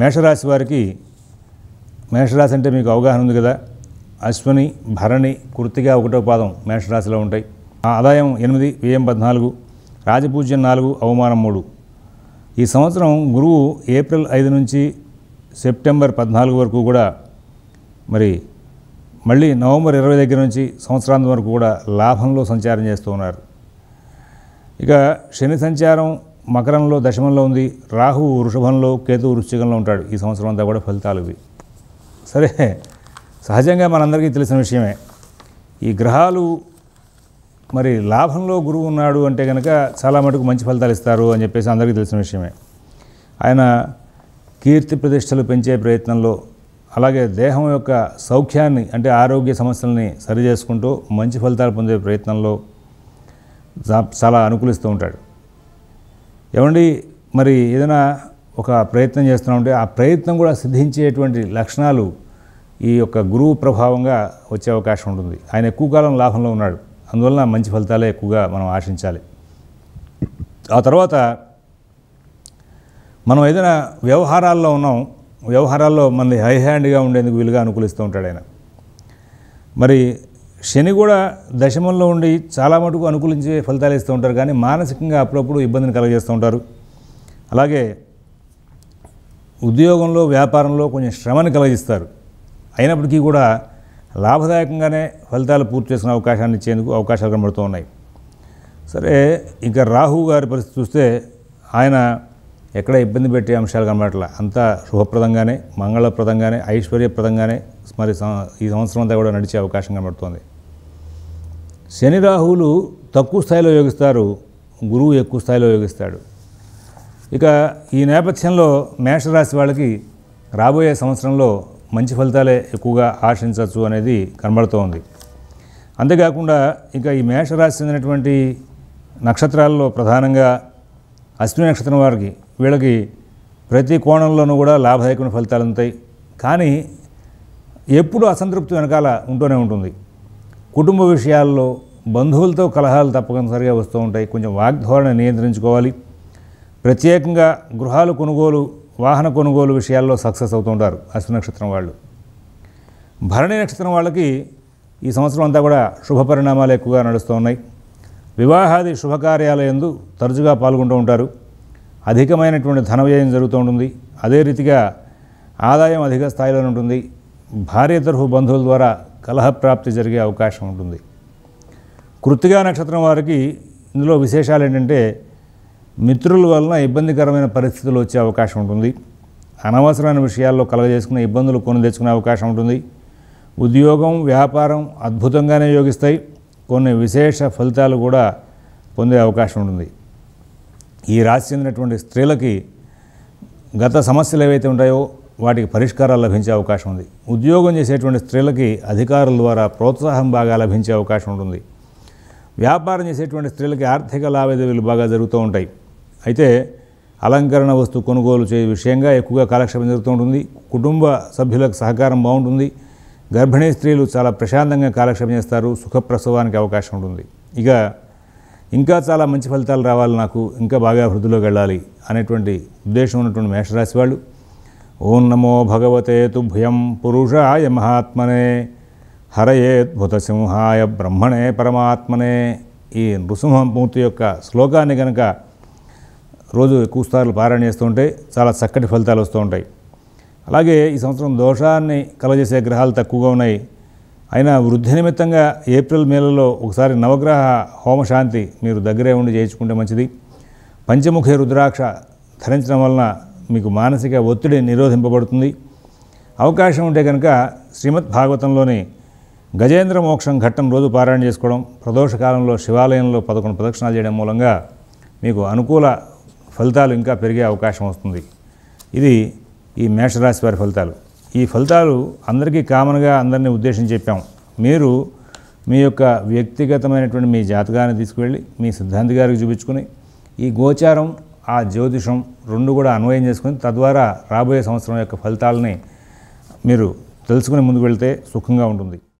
మేషరాశి వారికి మేషరాశి అంటే మీకు అవగాహన ఉంది కదా. అశ్వని భరణి కుర్తిగా ఒకటో పాదం మేషరాశిలో ఉంటాయి. ఆ ఆదాయం ఎనిమిది వ్యయం పద్నాలుగు రాజపూజ్యం నాలుగు అవమానం మూడు. ఈ సంవత్సరం గురువు ఏప్రిల్ ఐదు నుంచి సెప్టెంబర్ పద్నాలుగు వరకు కూడా మరి మళ్ళీ నవంబర్ ఇరవై దగ్గర నుంచి సంవత్సరాంతం వరకు కూడా లాభంలో సంచారం చేస్తూ ఉన్నారు. ఇక శని సంచారం మకరంలో దశమంలో ఉంది రాహువు వృషభంలో కేతు వృశ్చికంలో ఉంటాడు. ఈ సంవత్సరం అంతా కూడా ఫలితాలు ఇవి. సరే సహజంగా మనందరికీ తెలిసిన విషయమే. ఈ గ్రహాలు మరి లాభంలో గురువు ఉన్నాడు అంటే కనుక చాలా మటుకు మంచి ఫలితాలు ఇస్తారు అని చెప్పేసి అందరికీ తెలిసిన విషయమే. ఆయన కీర్తి ప్రతిష్టలు పెంచే ప్రయత్నంలో అలాగే దేహం యొక్క సౌఖ్యాన్ని అంటే ఆరోగ్య సమస్యల్ని సరి చేసుకుంటూ మంచి ఫలితాలు పొందే ప్రయత్నంలో చాలా అనుకూలిస్తూ ఉంటాడు. ఏమండి? మరి ఏదైనా ఒక ప్రయత్నం చేస్తున్నామంటే ఆ ప్రయత్నం కూడా సిద్ధించేటువంటి లక్షణాలు ఈ యొక్క గురువు ప్రభావంగా వచ్చే అవకాశం ఉంటుంది. ఆయన ఎక్కువ కాలం లాభంలో ఉన్నాడు. అందువలన మంచి ఫలితాలే ఎక్కువగా మనం ఆశించాలి. ఆ తర్వాత మనం ఏదైనా వ్యవహారాల్లో ఉన్నాం. వ్యవహారాల్లో మనది హై హ్యాండ్గా ఉండేందుకు వీలుగా అనుకూలిస్తూ ఉంటాడు ఆయన. మరి శని కూడా దశమంలో ఉండి చాలా మటుకు అనుకూలించే ఫలితాలు ఇస్తూ ఉంటారు కానీ మానసికంగా అప్పుడప్పుడు ఇబ్బందిని కలగజేస్తూ ఉంటారు. అలాగే ఉద్యోగంలో వ్యాపారంలో కొంచెం శ్రమని కలిగిస్తారు. అయినప్పటికీ కూడా లాభదాయకంగానే ఫలితాలు పూర్తి చేసుకునే అవకాశాన్ని ఇచ్చేందుకు అవకాశాలు కనబడుతూ ఉన్నాయి. సరే ఇంకా రాహు గారి పరిస్థితి చూస్తే ఆయన ఎక్కడ ఇబ్బంది పెట్టే అంశాలు కనబడట్లా. అంతా శుభప్రదంగానే మంగళప్రదంగానే ఐశ్వర్యప్రదంగానే మరి ఈ సంవత్సరం అంతా కూడా నడిచే అవకాశం కనబడుతోంది. శని రాహువులు తక్కువ స్థాయిలో యోగిస్తారు గురువు ఎక్కువ స్థాయిలో యోగిస్తాడు. ఇక ఈ నేపథ్యంలో మేషరాశి వాళ్ళకి రాబోయే సంవత్సరంలో మంచి ఫలితాలే ఎక్కువగా ఆశించవచ్చు అనేది కనబడుతోంది. అంతేకాకుండా ఇంకా ఈ మేషరాశి చెందినటువంటి నక్షత్రాల్లో ప్రధానంగా అశ్విని నక్షత్రం వారికి వీళ్ళకి ప్రతి కోణంలోనూ కూడా లాభదాయకమైన ఫలితాలు ఉంటాయి కానీ ఎప్పుడు అసంతృప్తి వెనకాల ఉంటూనే ఉంటుంది. కుటుంబ విషయాల్లో బంధువులతో కలహాలు తప్పనిసరిగా వస్తూ ఉంటాయి. కొంచెం వాగ్ధోరణ నియంత్రించుకోవాలి. ప్రత్యేకంగా గృహాలు కొనుగోలు వాహన కొనుగోలు విషయాల్లో సక్సెస్ అవుతుంటారు అశ్విని నక్షత్రం వాళ్ళు. భరణి నక్షత్రం వాళ్ళకి ఈ సంవత్సరం అంతా కూడా శుభ పరిణామాలు ఎక్కువగా నడుస్తూ ఉన్నాయి. వివాహాది శుభకార్యాలయందు తరచుగా పాల్గొంటూ ఉంటారు. అధికమైనటువంటి ధన వ్యయం జరుగుతూ ఉంటుంది. అదే రీతిగా ఆదాయం అధిక స్థాయిలో ఉంటుంది. భార్య తరఫు బంధువుల ద్వారా కలహ ప్రాప్తి జరిగే అవకాశం ఉంటుంది. కృత్తిగా నక్షత్రం వారికి ఇందులో విశేషాలు ఏంటంటే మిత్రుల వలన ఇబ్బందికరమైన పరిస్థితులు వచ్చే అవకాశం ఉంటుంది. అనవసరమైన విషయాల్లో కలగజేసుకునే ఇబ్బందులు కొని తెచ్చుకునే అవకాశం ఉంటుంది. ఉద్యోగం వ్యాపారం అద్భుతంగానే యోగిస్తాయి. కొన్ని విశేష ఫలితాలు కూడా పొందే అవకాశం ఉంటుంది. ఈ రాశి చెందినటువంటి స్త్రీలకి గత సమస్యలు ఏవైతే ఉంటాయో వాటికి పరిష్కారాలు లభించే అవకాశం ఉంది. ఉద్యోగం చేసేటువంటి స్త్రీలకి అధికారుల ద్వారా ప్రోత్సాహం బాగా లభించే అవకాశం ఉంటుంది. వ్యాపారం చేసేటువంటి స్త్రీలకి ఆర్థిక లావాదేవీలు బాగా జరుగుతూ ఉంటాయి. అయితే అలంకరణ వస్తు కొనుగోలు చే విషయంగా ఎక్కువగా కాలక్షేపం జరుగుతూ ఉంటుంది. కుటుంబ సభ్యులకు సహకారం బాగుంటుంది. గర్భిణీ స్త్రీలు చాలా ప్రశాంతంగా కాలక్షేపం చేస్తారు. సుఖప్రసవానికి అవకాశం ఉంటుంది. ఇక ఇంకా చాలా మంచి ఫలితాలు రావాలి నాకు ఇంకా బాగా వృద్ధిలోకి వెళ్ళాలి అనేటువంటి ఉద్దేశం ఉన్నటువంటి మేషరాశి వాళ్ళు. ఓం నమో భగవతే తుభ్యం పురుషాయ మహాత్మనే హరయేద్భుత సింహాయ బ్రహ్మణే పరమాత్మనే. ఈ నృసింహమూర్తి యొక్క శ్లోకాన్ని కనుక రోజు ఎక్కువ సార్లు పారాయణ చేస్తుంటే చాలా చక్కటి ఫలితాలు వస్తూ ఉంటాయి. అలాగే ఈ సంవత్సరం దోషాన్ని కలగజేసే గ్రహాలు తక్కువగా ఉన్నాయి. అయినా వృద్ధి నిమిత్తంగా ఏప్రిల్ మేలలో ఒకసారి నవగ్రహ హోమశాంతి మీరు దగ్గరే ఉండి చేయించుకుంటే మంచిది. పంచముఖి రుద్రాక్ష ధరించడం వలన మీకు మానసిక ఒత్తిడి నిరోధింపబడుతుంది. అవకాశం ఉంటే కనుక శ్రీమద్ భాగవతంలోని గజేంద్ర మోక్షం ఘట్టం రోజు పారాయణ చేసుకోవడం ప్రదోష కాలంలో శివాలయంలో పదకొండు ప్రదక్షిణాలు చేయడం మూలంగా మీకు అనుకూల ఫలితాలు ఇంకా పెరిగే అవకాశం వస్తుంది. ఇది ఈ మేషరాశి వారి ఫలితాలు. ఈ ఫలితాలు అందరికీ కామన్గా అందరినీ ఉద్దేశించి చెప్పాం. మీరు మీ యొక్క వ్యక్తిగతమైనటువంటి మీ జాతకాన్ని తీసుకువెళ్ళి మీ సిద్ధాంతి గారికి చూపించుకుని ఈ గోచారం ఆ జ్యోతిషం రెండు కూడా అన్వయం చేసుకుని తద్వారా రాబోయే సంవత్సరం యొక్క ఫలితాలని మీరు తెలుసుకుని ముందుకు వెళ్తే సుఖంగా ఉంటుంది.